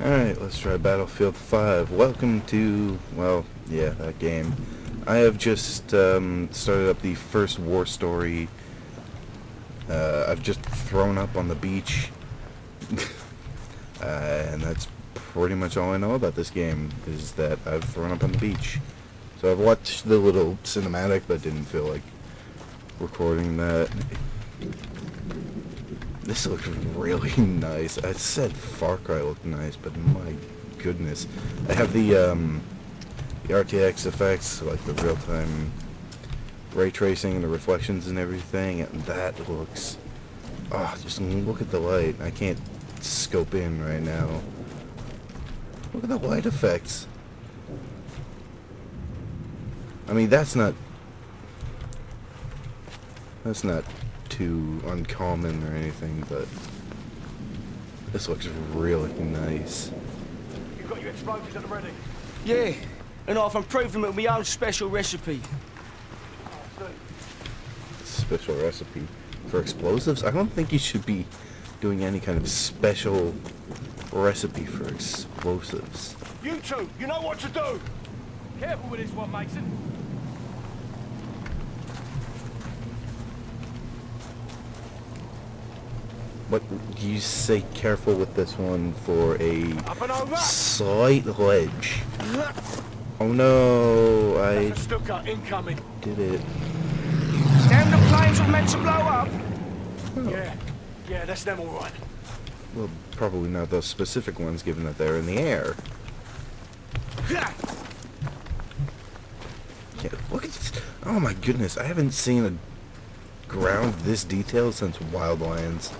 Alright, let's try Battlefield 5. Welcome to, well, yeah, that game. I have just um, started up the first war story. Uh, I've just thrown up on the beach. uh, and that's pretty much all I know about this game, is that I've thrown up on the beach. So I've watched the little cinematic, but didn't feel like recording that. This looks really nice. I said Far Cry looked nice, but my goodness. I have the, um, the RTX effects, like the real-time ray tracing and the reflections and everything, and that looks... Oh, just look at the light. I can't scope in right now. Look at the light effects. I mean, that's not... That's not too uncommon or anything, but this looks really nice. You've got your explosives at the ready. Yeah, and I've improved them with my own special recipe. Special recipe for explosives? I don't think you should be doing any kind of special recipe for explosives. You two, you know what to do. Careful with this one, Mason. What you say careful with this one for a Up and over. slight ledge. Oh no, I That's a incoming. did it. Damn, the planes were meant to blow up. Hmm. Yeah, yeah, that's them all right. Well, probably not those specific ones given that they're in the air. Yeah, look at this. Oh my goodness, I haven't seen a ground this detailed since Wildlands.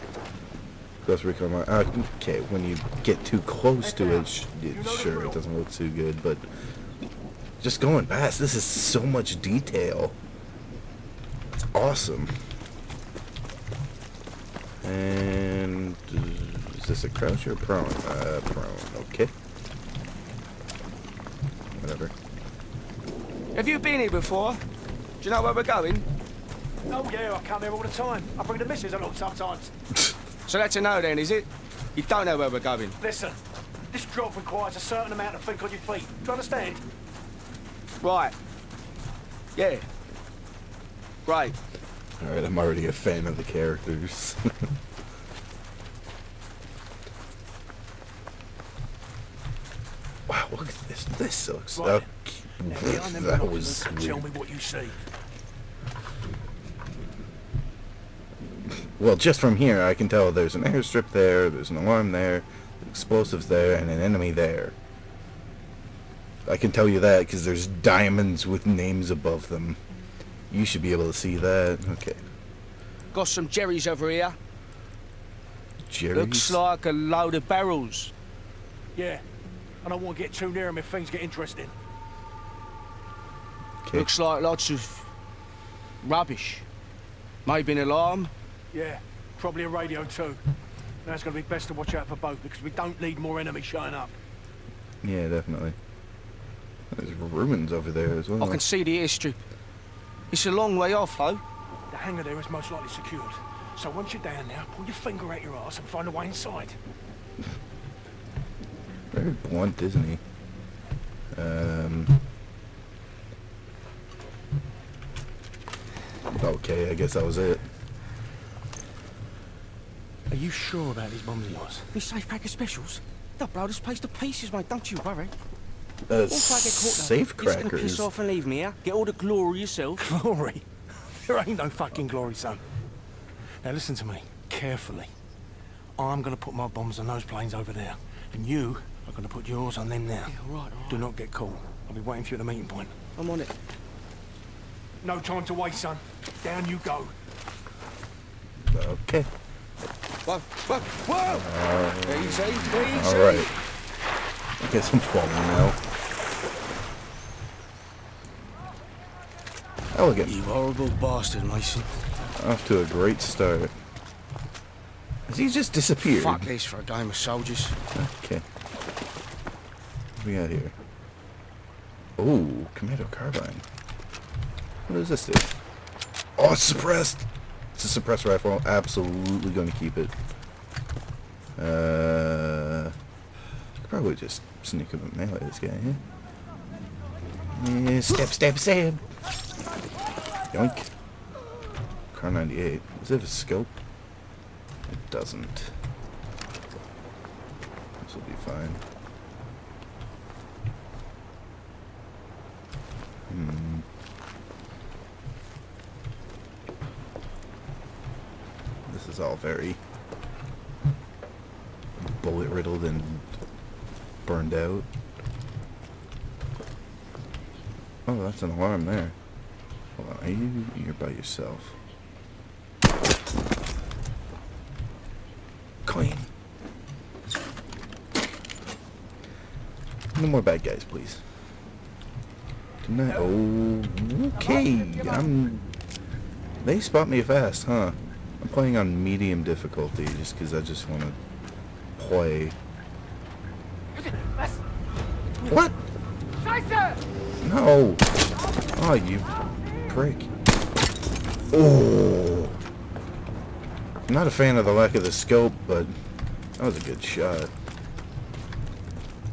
Ghost Recon. Wi- Uh, okay, when you get too close to it, it sure, it doesn't look too good, but just going past, this is so much detail. It's awesome. And is this a crouch or a prone? Uh, prone. Okay. Whatever. Have you been here before? Do you know where we're going? Oh yeah, I come here all the time. I bring the missus along sometimes. So that's a no then, is it? You don't know where we're going. Listen, this job requires a certain amount of think on your feet. Do you understand? Right. Yeah. Right. Alright, I'm already a fan of the characters. wow, look at this. This looks... Right. Okay. Now, get on them that was and tell me what you see. Well, just from here, I can tell there's an airstrip there, there's an alarm there, explosives there, and an enemy there. I can tell you that because there's diamonds with names above them. You should be able to see that. Okay. Got some jerrys over here. Jerry's. Looks like a load of barrels. Yeah, I don't want to get too near them if things get interesting. Okay. Looks like lots of rubbish. Maybe an alarm. Yeah, probably a radio too. Now it's going to be best to watch out for both because we don't need more enemies showing up. Yeah, definitely. There's ruins over there as well. I can see the airstrip. It's a long way off, though. The hangar there is most likely secured. So once you're down there, pull your finger out your ass and find a way inside. Very blunt, isn't he? Um. Okay, I guess that was it. Are you sure about these bombs of yours? This safe pack of specials. They'll blow this place to pieces, mate. Don't you worry. Uh, If I get caught, though, safe You're just gonna crackers. piss off and leave me here. Get all the glory yourself. Glory? There ain't no fucking glory, son. Now listen to me, carefully. I'm gonna put my bombs on those planes over there. And you are gonna put yours on them now. Yeah, all right, all right. Do not get caught. I'll be waiting for you at the meeting point. I'm on it. No time to waste, son. Down you go. Okay. Whoa, whoa, whoa! easy, easy. All right. I guess I'm falling now. Elegant. You horrible bastard, Mason. Off to a great start. Has he just disappeared? Fuck this for a game of soldiers. Okay. What we got here? Oh, commando carbine. What does this do? Oh, it's suppressed! It's a suppressor rifle. I'm absolutely going to keep it. Uh, probably just sneak up and melee this guy. Yeah, step, step, step. Yoink. Kar 98. Does it have a scope? It doesn't. This will be fine. Hmm. This is all very bullet riddled and burned out. Oh, that's an alarm there. Hold on, are you you're by yourself? Clean. No more bad guys, please. Tonight. Oh, okay. I'm. They spot me fast, huh? I'm playing on medium difficulty just because I just want to play. What? No. Oh, you prick. Oh. I'm not a fan of the lack of the scope, but that was a good shot.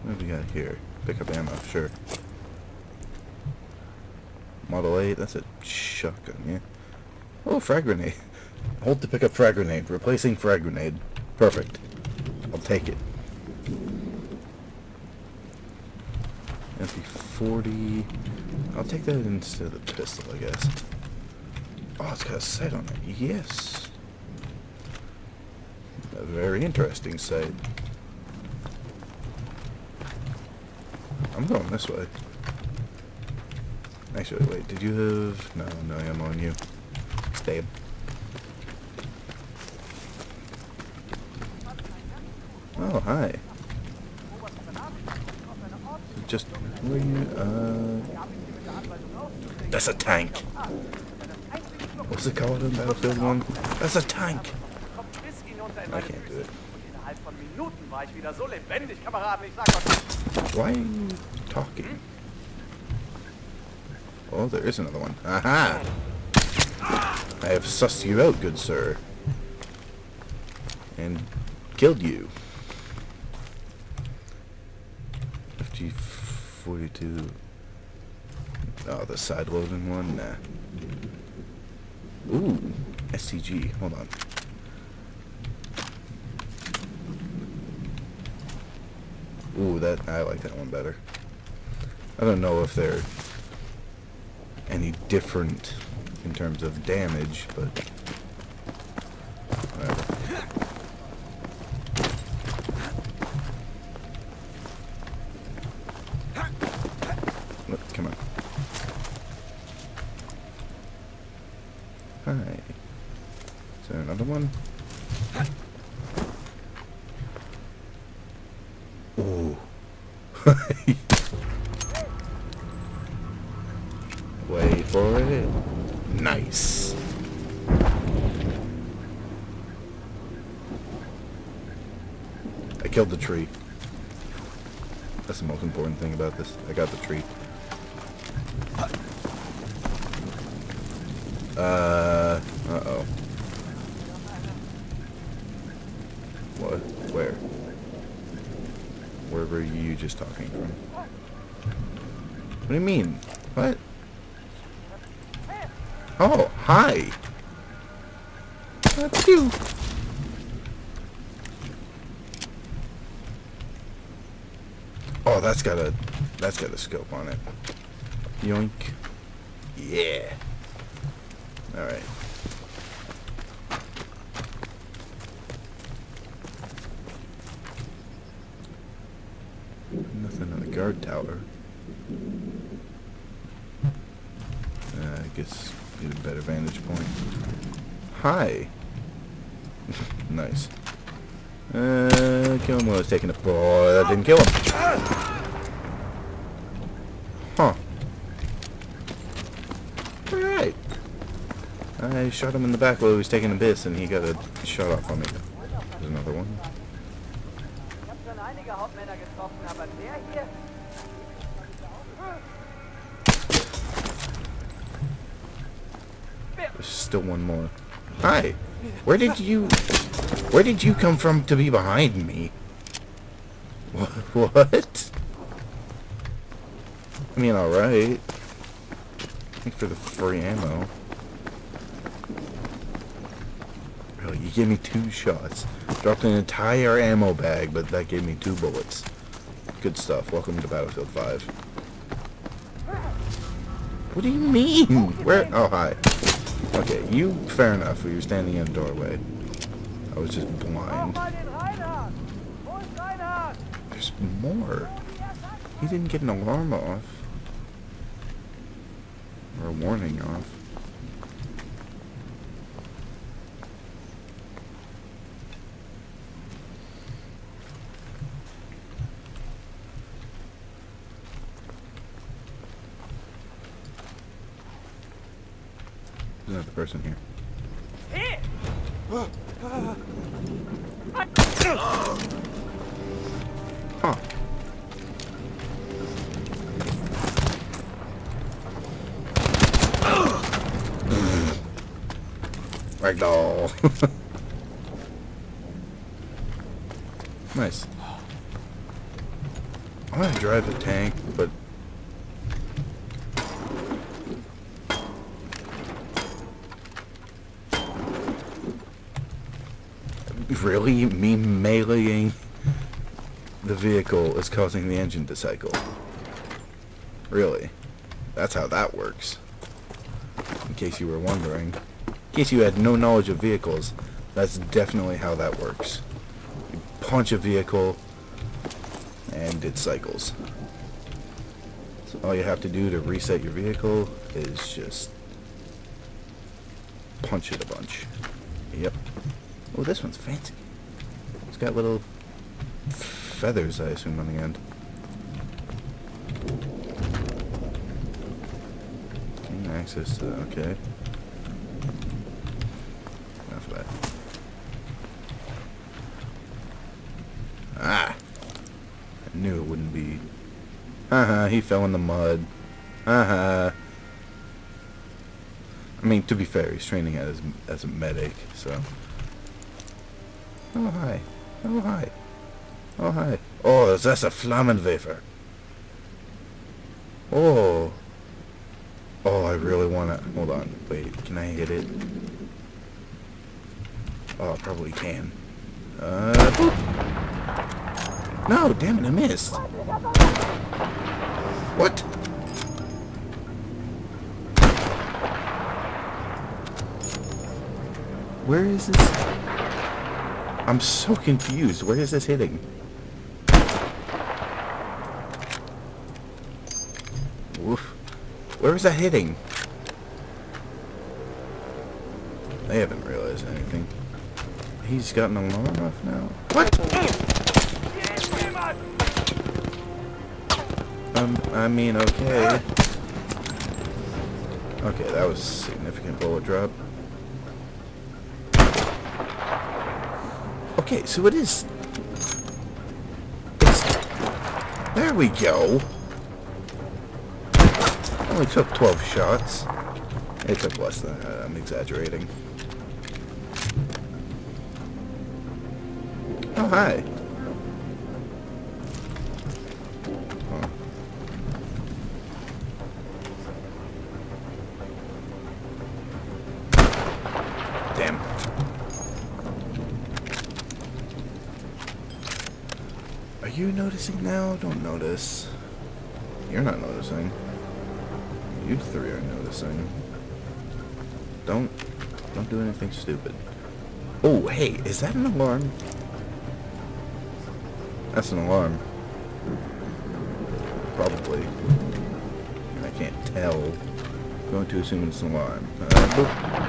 What do we got here? Pick up ammo, sure. Model 8, that's a shotgun, yeah. Oh, frag grenade. Hold to pick up frag grenade. Replacing frag grenade. Perfect. I'll take it. MP40. I'll take that instead of the pistol, I guess. Oh, it's got a sight on it. Yes. A very interesting sight. I'm going this way. Actually, wait, did you have... No, no, I'm on you. Stab. Oh, hi. Just... Uh... That's a tank. What's it called in Battlefield 1? That's a tank. I can't do it. Why are you talking? Oh, there is another one. Aha! I have sussed you out, good sir. And killed you. FG42. Oh, the side loading one? Nah. Ooh, SCG. Hold on. Ooh, that I like that one better. I don't know if they're any different in terms of damage, but Another one? Ooh. Wait for it. Nice. I killed the tree. That's the most important thing about this. I got the tree. Uh, uh-oh. What? Where? Where were you just talking from? What do you mean? What? Oh, hi! That's you! Oh, that's got a, that's got a scope on it. Yoink. Yeah. Alright. Nothing on the guard tower. Uh, I guess get a better vantage point. Hi. nice. Uh, kill him while I was taking a... Oh, that didn't kill him. Huh. Alright. I shot him in the back while he was taking a piss and he got a shot off on me. There's another one. Still one more. Hi. Where did you... Where did you come from to be behind me? What? I mean, alright. Thanks for the free ammo. Really, you gave me two shots. Dropped an entire ammo bag, but that gave me two bullets. Good stuff. Welcome to Battlefield 5. What do you mean? Where? Oh, hi. Okay, you, fair enough. You were standing in a doorway. I was just blind. Mal den Reinhard! Wo ist Reinhard? There's more. He didn't get an alarm off. Or a warning off. There's another person here. Huh. Ragdoll. nice. I want to drive the tank, but really me meleeing the vehicle is causing the engine to cycle. Really. That's how that works. In case you were wondering. In case you had no knowledge of vehicles, that's definitely how that works. You punch a vehicle, and it cycles. So all you have to do to reset your vehicle is just punch it a bunch. Yep. Oh, this one's fancy. It's got little feathers, I assume, on the end. Gain access to, okay. Enough of that. Ah! I knew it wouldn't be. Haha, he fell in the mud. Haha. I mean, to be fair, he's training as, as a medic, so... Oh, hi. Oh, hi. Oh, hi. Oh, that's a Flammenwerfer. Oh. Oh, I really want to... Hold on. Wait, can I hit it? Oh, I probably can. Uh, boop. No, damn it, I missed. What? Where is this? I'm so confused. Where is this hitting? Where is that hitting? They haven't realized anything. He's gotten alarm off now. What? Um, I mean, okay. Okay, that was a significant bullet drop. Okay, so it is... It's... There we go! Only took 12 shots. It took less than that, I'm exaggerating. Oh, hi. Damn. Are you noticing now? Don't notice. You're not noticing. You three are noticing. Don't don't do anything stupid. Oh, hey, is that an alarm? That's an alarm. Probably. I can't tell. I'm going to assume it's an alarm. Uh.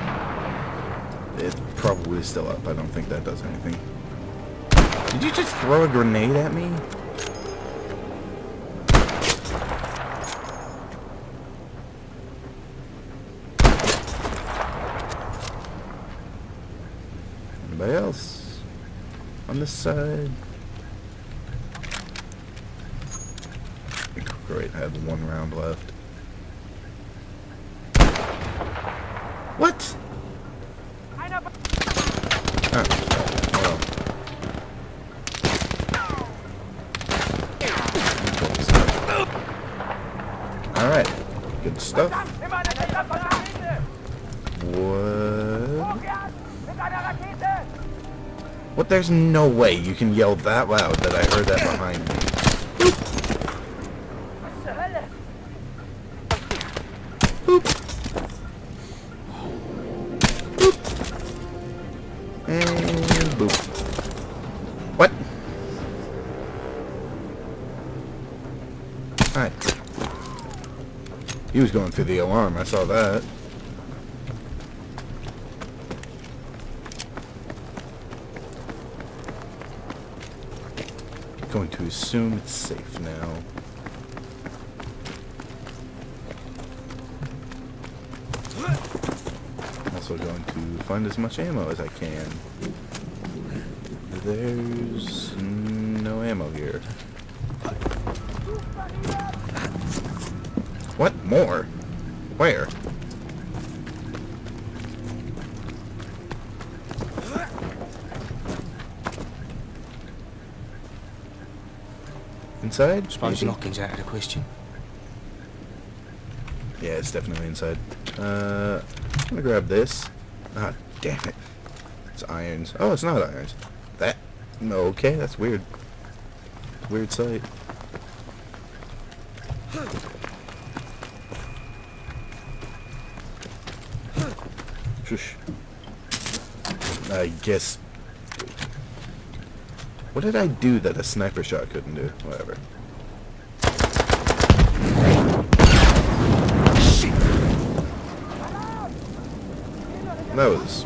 It's probably still up. I don't think that does anything. Did you just throw a grenade at me? Anybody else? On this side? Great, I have one round left. What? Einer Ah, well. Alright. Good stuff. Immer eine Rakete! What? Hochgern! Mit einer Rakete! There's no way you can yell that loud that I heard that behind me. What? He was going through the alarm, I saw that. Going to assume it's safe now. Also going to find as much ammo as I can. There's no ammo here. What? More? Where? Inside? Suppose Maybe? knocking's out of the question. Yeah, it's definitely inside. Uh, I'm gonna grab this. Ah, damn it. It's irons. Oh, it's not irons. That. No, okay, that's weird. Weird sight. Shush. I guess. What did I do that a sniper shot couldn't do? Whatever. That was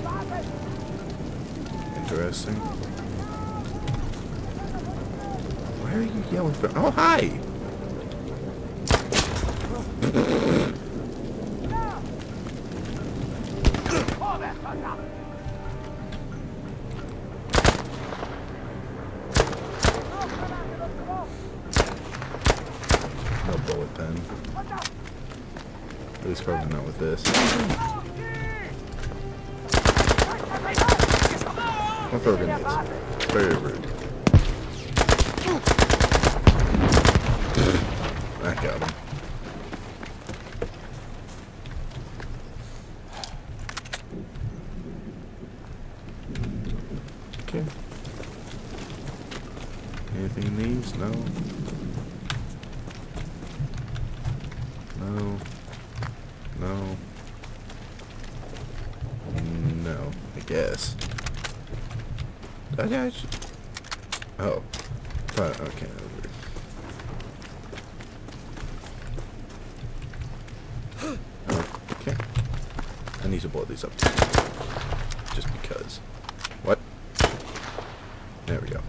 interesting. Why are you yelling for? Oh, hi! Pen. At least probably not with this. Don't throw grenades. Very rude. I got him. Okay. Anything in these? No. No. No. No. I guess. Did I actually? Oh. Thought, okay. that was weird. Okay. I need to blow these up. Just because. What? There we go.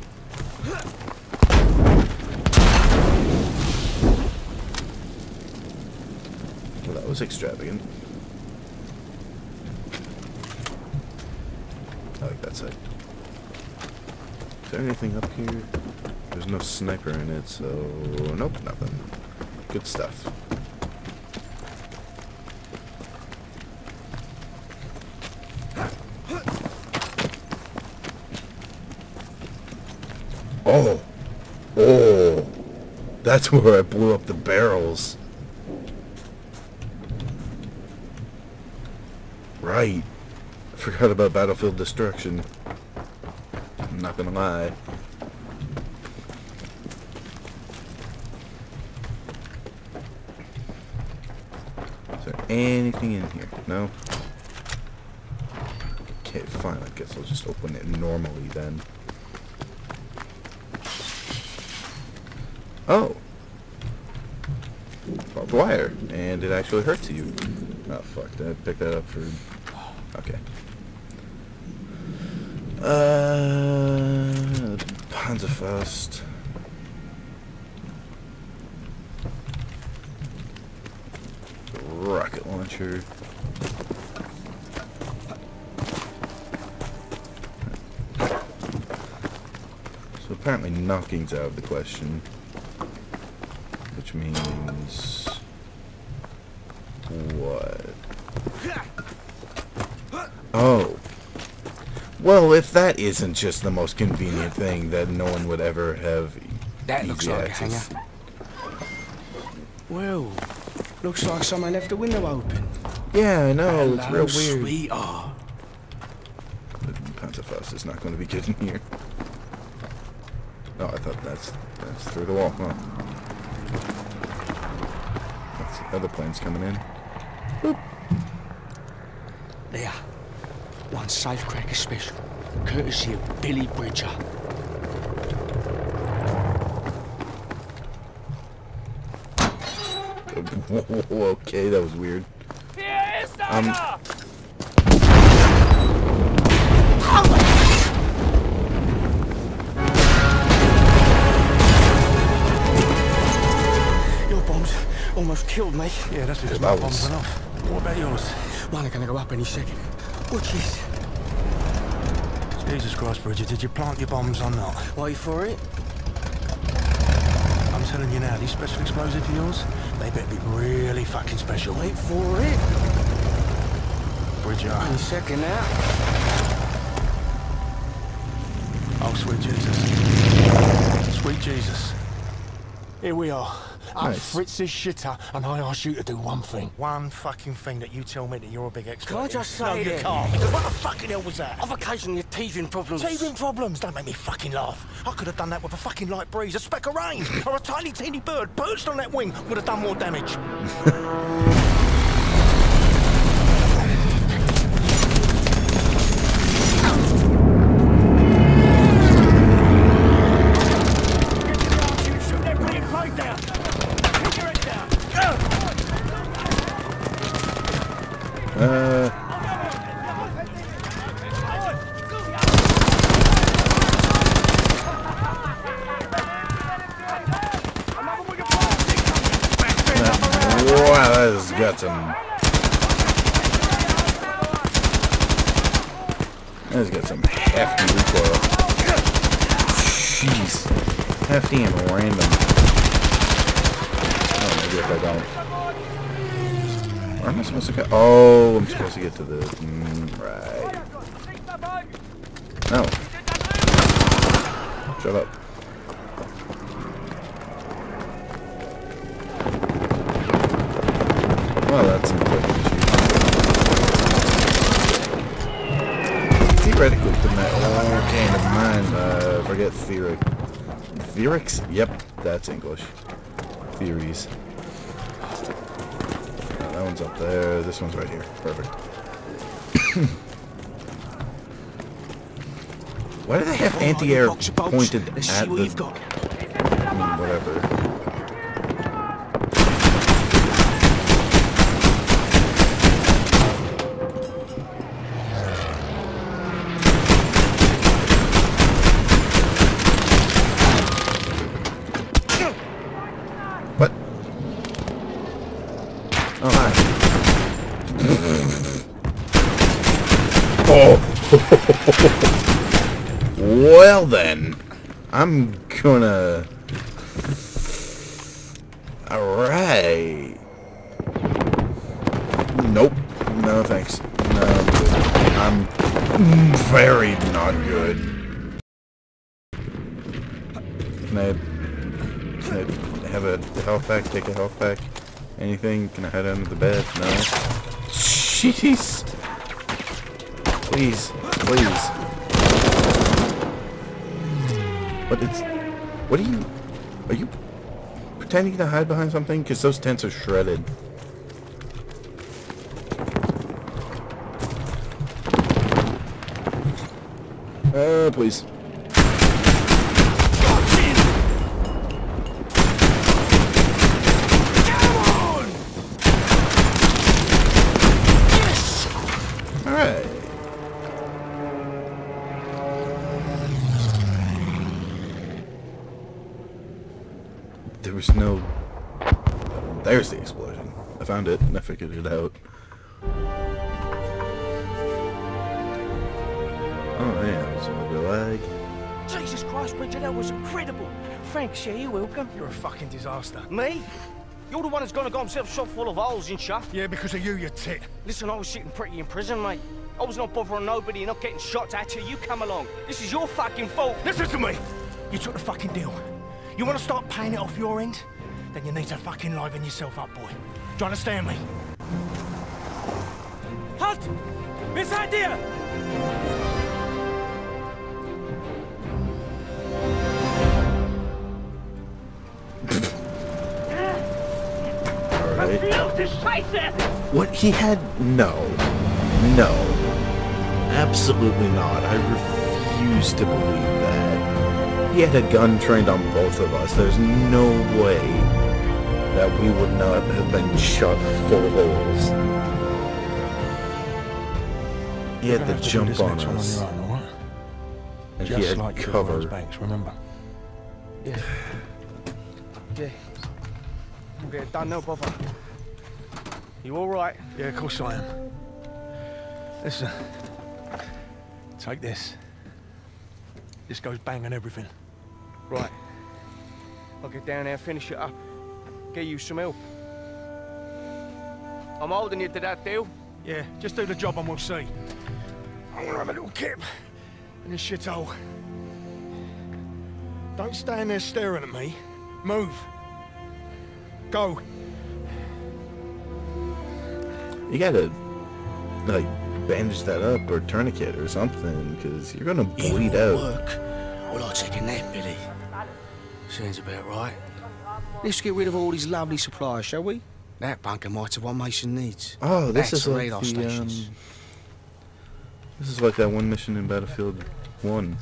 Well, that was extravagant. I like that side. Is there anything up here? There's no sniper in it, so... Nope, nothing. Good stuff. Oh! Oh! That's where I blew up the barrels. Right. I forgot about battlefield destruction. I'm not gonna lie. Is there anything in here? No? Okay, fine. I guess I'll just open it normally then. Oh! Barbed wire. And it actually hurts you. Oh, fuck. Did I pick that up for... Okay. Uh... Panzerfaust. Rocket launcher. So apparently knocking's out of the question. Which means... What? Oh. Well, if that isn't just the most convenient thing that no one would ever have That looks easy like a access. hanger. Well, Looks like someone left the window open. Yeah, I know. it's Hello, real weird. sweetheart. Panzerfaust is not going to be getting here. Oh, I thought that's that's through the wall. Huh? That's the other planes coming in. Boop. There. One safecracker special. Courtesy of Billy Bridger. okay, that was weird. Hier Um! Your bombs almost killed me. Yeah, that's because Yeah, my that bombs went off. What about yours? Mine are gonna go up any second. Watch this. Jesus Christ, Bridger, did you plant your bombs or not? Wait for it. I'm telling you now, these special explosives of yours, they better be really fucking special. Wait for it. Bridger. Any second now. Oh, sweet Jesus. Sweet Jesus. Here we are. I'm Nice. Fritz's shitter, and I ask you to do one thing. One fucking thing that you tell me that you're a big expert Can I in. just No, say you can't. Because what the fucking hell was that? I've occasionally teething problems. Teething problems. Don't make me fucking laugh. I could have done that with a fucking light breeze, a speck of rain, or a tiny, teeny bird perched on that wing would have done more damage. Shoot that green plate down! Keep your head down! Uh, wow, that has got some. That's got some hefty recoil. Jeez, hefty and random. Oh, maybe if I don't. Where am I supposed to go? Oh, I'm supposed to get to the. Mm, right. No. Shut up. Theoretically, couldn't I? Okay, never mind. Uh, forget theory. Theorics? Yep, that's English. Theories. Uh, that one's up there. This one's right here. Perfect. Why do they have anti-air of pointed at the... got. Mean, whatever. What? Oh, hi. oh. well then. I'm gonna... Alright. Nope. No thanks. No, I'm very not good. Can I... Can I have a health pack? Take a health pack? Anything? Can I hide under the bed? No. Jeez. Please. Please. But it's... What are you... Are you pretending to hide behind something? Because those tents are shredded. Uh, please. Alright. There was no... There's the explosion. I found it and I figured it out. Oh man, it was a little bit lag. Jesus Christ, Bridger, that was incredible. Thanks, yeah, you're welcome. You're a fucking disaster. Me? You're the one that's gonna got himself shot full of holes, ain't ya? Yeah, because of you, you tit. Listen, I was sitting pretty in prison, mate. I was not bothering nobody and not getting shot at till you come along. This is your fucking fault. Listen to me. You took the fucking deal. You want to start paying it off your end? then you need to fucking liven yourself up, boy. Do you understand me? Halt! Wer seid ihr? Alright. Verfluchte Scheiße! What he had? No. No. Absolutely not. I refuse to believe that. He had a gun trained on both of us. There's no way that we would not have been shot full of holes. He You're had gonna to have to do jump on next us. on your own, all right? And he had like cover. Rose Banks, remember? Yeah. Yeah. I'll get it done, no bother. You all right? Yeah, of course I am. Listen. Take this. This goes bang on everything. Right. I'll get down there, finish it up. Get you some help. I'm holding you to that deal. Yeah, just do the job and we'll see. I'm gonna have a little kip in this shithole. Don't stand there staring at me. Move. Go. You gotta, like, bandage that up or tourniquet or something, because you're gonna bleed out. work. Well, I'll take a nap, Billy. Sounds about right. Let's get rid of all these lovely supplies, shall we? That bunker might have what Mason needs. Oh, this That's is like radar the, stations. um, this is like that one mission in Battlefield 1.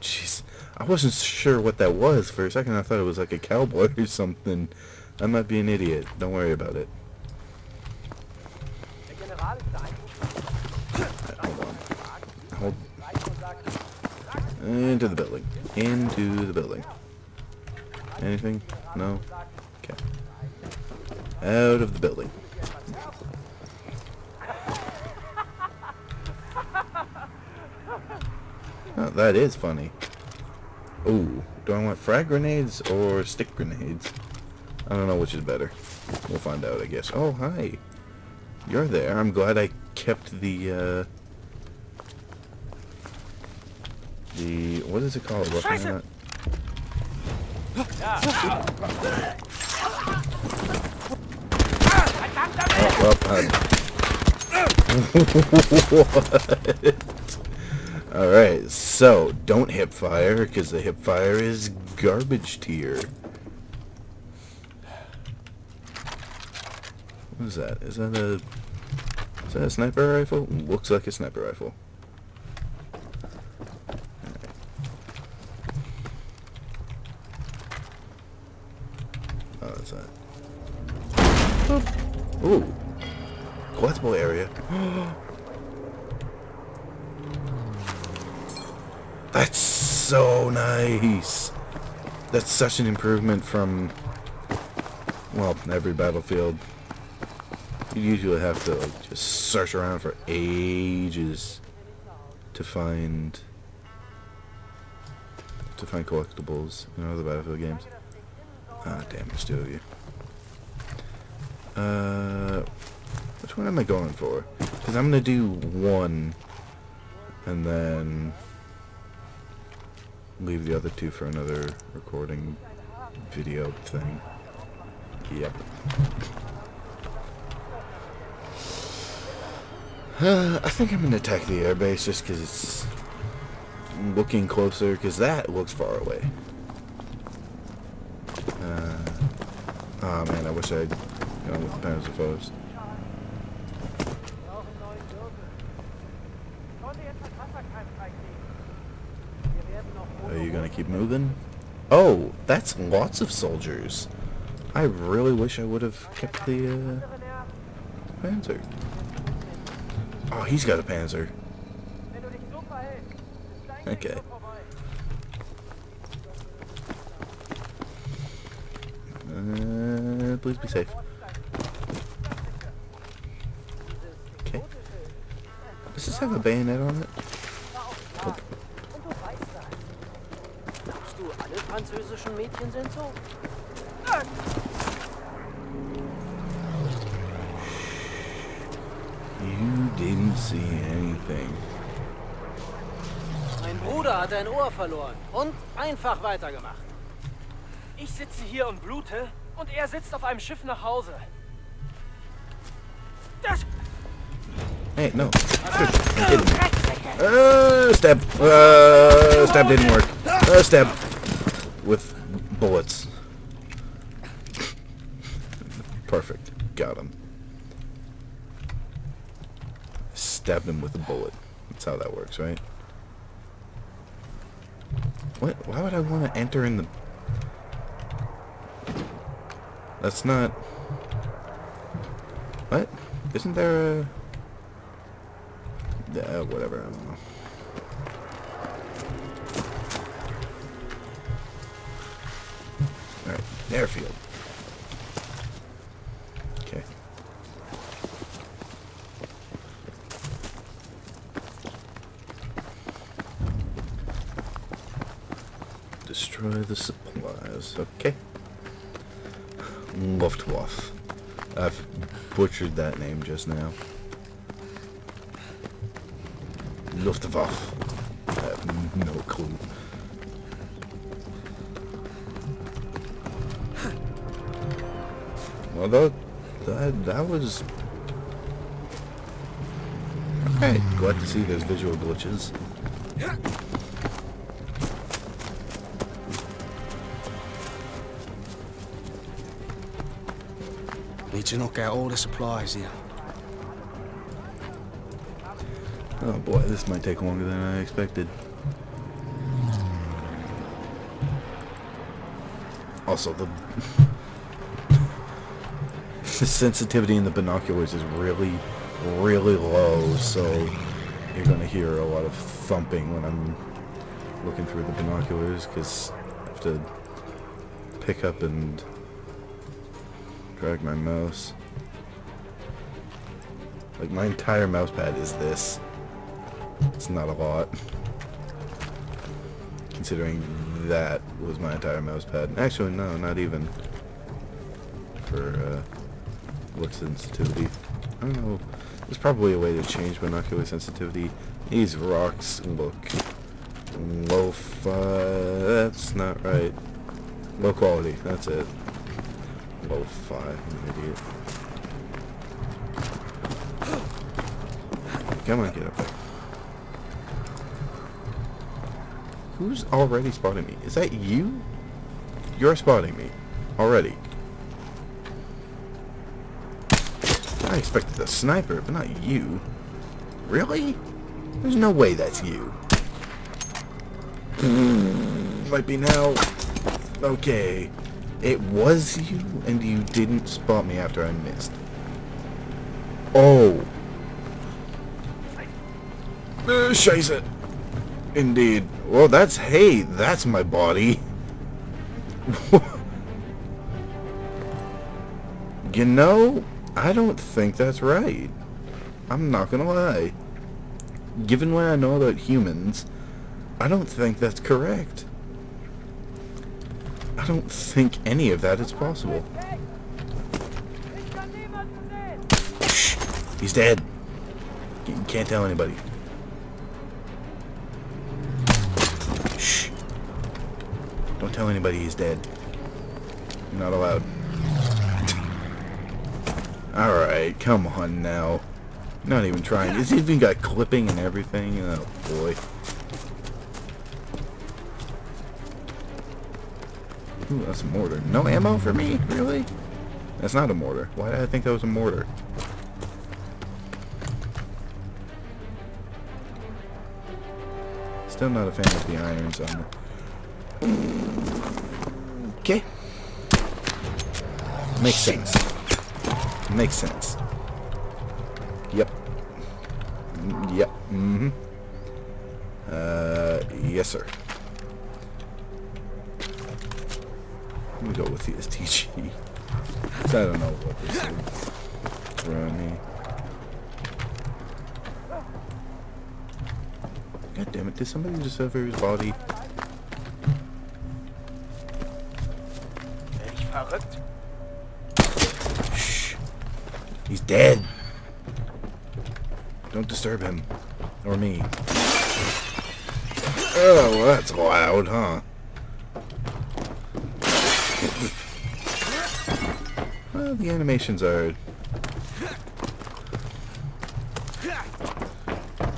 Jeez, I wasn't sure what that was for a second. I thought it was like a cowboy or something. I might be an idiot. Don't worry about it. Into the building. Into the building. Anything? No? Okay. Out of the building. Oh, that is funny. Ooh, do I want frag grenades or stick grenades? I don't know which is better. We'll find out, I guess. Oh, hi. You're there. I'm glad I kept the, uh... What is it called? Weapon not? Oh, well? Alright, so, don't hip fire, because the hip fire is garbage tier. What is that? Is that a... Is that a sniper rifle? Looks like a sniper rifle. Oh, that's that. Ooh. Collectible area. That's so nice. That's such an improvement from, well, every battlefield. You usually have to like, just search around for ages to find to find collectibles in other battlefield games. Ah, damn, two of you. Uh, which one am I going for? Because I'm gonna do one, and then leave the other two for another recording video thing. Yep. Uh, I think I'm gonna attack the airbase just because it's looking closer, because that looks far away. Uh, oh man, I wish I'd Are you gonna keep moving? Oh, that's lots of soldiers. I really wish I would have kept the uh, Panzer. Oh, he's got a Panzer. Okay. Uh, please be safe. Does this have a bayonet on it? Nope. You didn't see anything. Mein! Bruder hat ein Ohr verloren und einfach weitergemacht. Ich sitze hier und blute und er sitzt auf einem Schiff nach Hause. Hey, no. It didn't. Uh, stab. Uh, stab didn't work. Uh, stab. With bullets. Perfect. Got him. Stabbed him with a bullet. That's how that works, right? What? Why would I want to enter in the... That's not... What? Isn't there a... Uh, whatever, I don't know. Alright, airfield. Okay. Destroy the supplies. Okay. Luftwaffe. I've butchered that name just now. Luftwaffe. Have no clue. Well, that, that, that was... Okay, glad to see those visual glitches. Need to knock out all the supplies here. Oh boy, this might take longer than I expected. Also, the the sensitivity in the binoculars is really, really low, so you're gonna hear a lot of thumping when I'm looking through the binoculars, because I have to pick up and drag my mouse. Like, my entire mouse pad is this. It's not a lot. Considering that was my entire mouse pad. Actually, no, not even. For, uh, look sensitivity. I don't know. There's probably a way to change binocular sensitivity. These rocks look low fi That's not right. Low quality. That's it. Low fi I'm an idiot. Come on, get up there. Who's already spotting me? Is that you? You're spotting me. Already. I expected a sniper, but not you. Really? There's no way that's you. Might be now. Okay. It was you, and you didn't spot me after I missed. Oh. Uh. Indeed. Well, that's, hey, that's my body. you know, I don't think that's right. I'm not gonna lie. Given what I know about humans, I don't think that's correct. I don't think any of that is possible. He's dead. You can't tell anybody. Don't tell anybody he's dead. You're not allowed. Alright, come on now. Not even trying. It's even got clipping and everything. Oh boy. Ooh, that's a mortar. No ammo for me? Really? That's not a mortar. Why did I think that was a mortar? Still not a fan of the irons on the... Okay. Makes sense. Makes sense. Yep. Yep. Mm-hmm. Uh, yes, sir. Let me go with the STG. I don't know what this is. Me. God damn it, did somebody just sever his body? Shh. He's dead. Don't disturb him. Or me. Oh, well, that's loud, huh? well, the animations are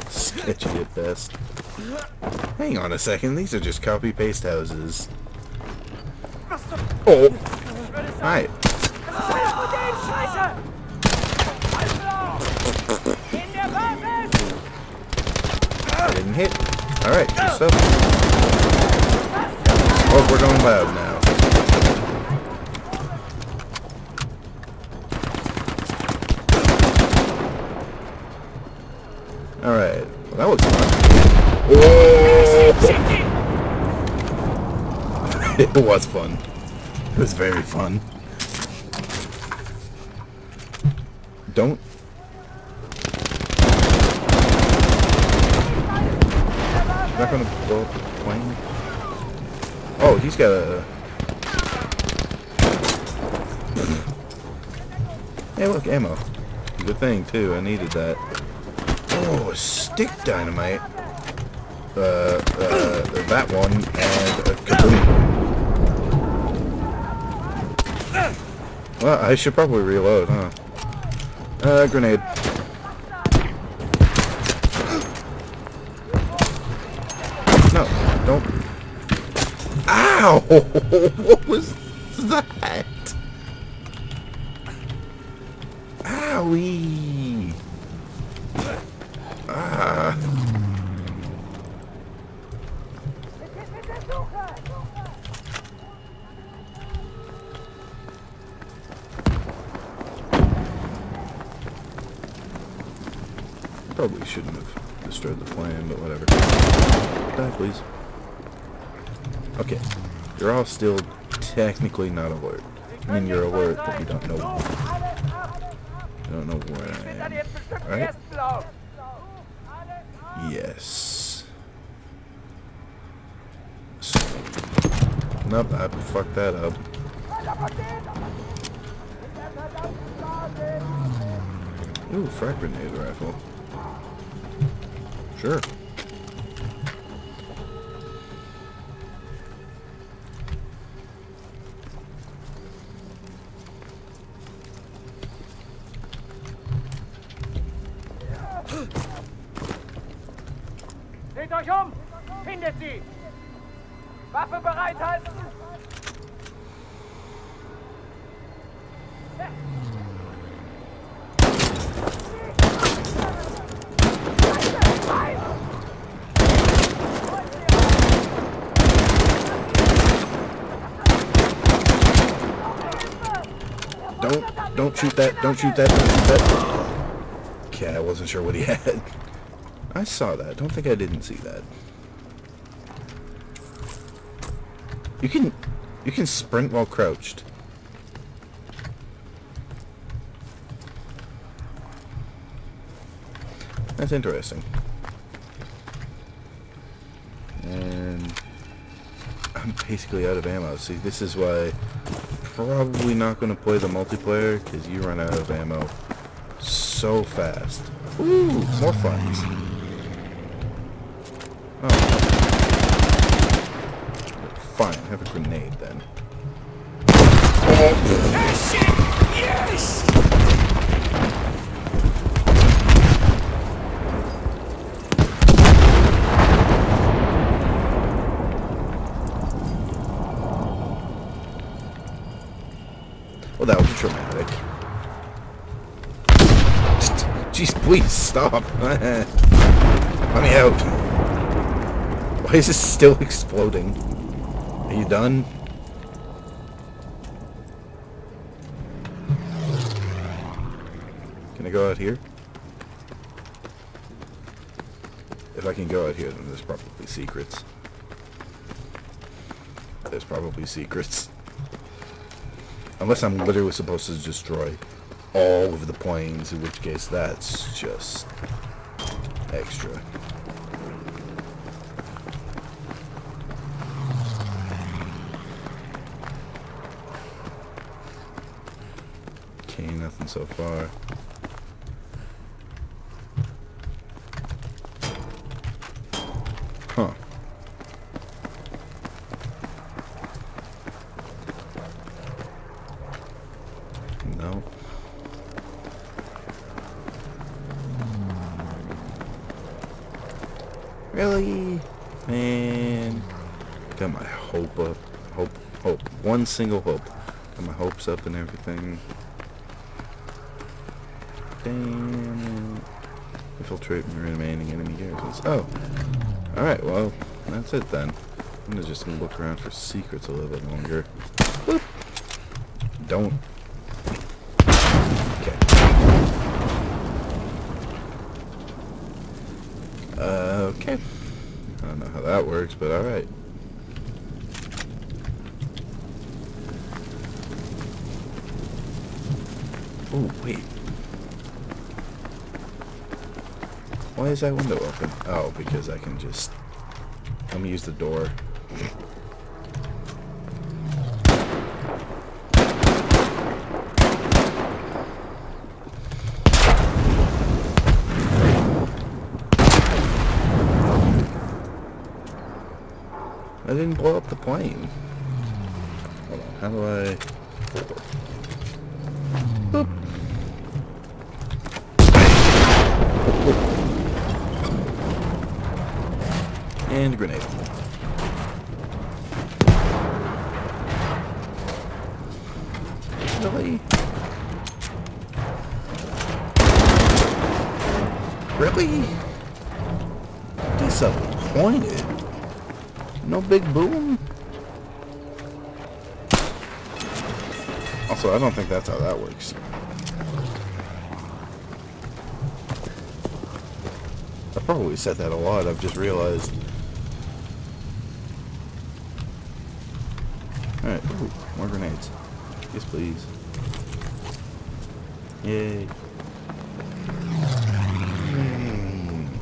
sketchy at best. Hang on a second, these are just copy-paste houses. Oh! Hi. I didn't hit. Alright, stuff. Oh, we're going loud now. Alright. Well, that was fun. It was fun. It was very fun. Not gonna blow up the plane? Oh, he's got a... hey, look, ammo. Good thing, too. I needed that. Oh, a stick dynamite. Uh, uh, that one, and a kaboom. Well, I should probably reload, huh? Uh, grenade. Oh, You're all still technically not alert. I mean, you're alert, but you don't know. You don't know where I am. Right? Yes. Nope, I fucked that up. Ooh, frag grenade rifle. Sure. Shoot that, don't shoot that, don't shoot that. Okay, I wasn't sure what he had. I saw that. Don't think I didn't see that. You can, you can sprint while crouched. That's interesting. And I'm basically out of ammo. See, this is why probably not going to play the multiplayer because you run out of ammo so fast. Ooh, more funds. Oh. Fine, have a grenade then. Well, that was traumatic. Jeez, please stop. Let me out. Why is this still exploding? Are you done? Can I go out here? If I can go out here, then there's probably secrets. There's probably secrets. Unless I'm literally supposed to destroy all of the planes, in which case that's just extra. Okay, nothing so far. Huh. Really? Man. Got my hope up. Hope. Hope. One single hope. Got my hopes up and everything. Damn. Infiltrate remaining enemy garrisons. Oh. Alright, well, that's it then. I'm just gonna look around for secrets a little bit longer. Boop. Don't. Okay. Uh, okay. I don't know how that works, but alright. Oh, wait. Why is that window open? Oh, because I can just... Let me use the door. I didn't blow up the plane. Hold on, how do I... Boop. And grenade. Really? Really? Disappointed. No big boom? I don't think that's how that works. I probably said that a lot, I've just realized. Alright, more grenades. Yes, please. Yay.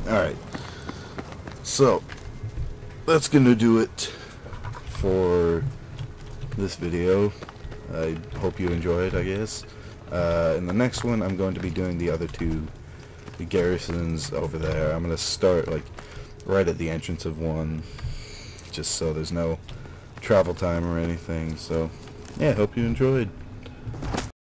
Alright. So, that's gonna do it for this video. I hope you enjoy it, I guess. Uh, in the next one, I'm going to be doing the other two garrisons over there. I'm going to start, like, right at the entrance of one, just so there's no travel time or anything. So, yeah, hope you enjoyed.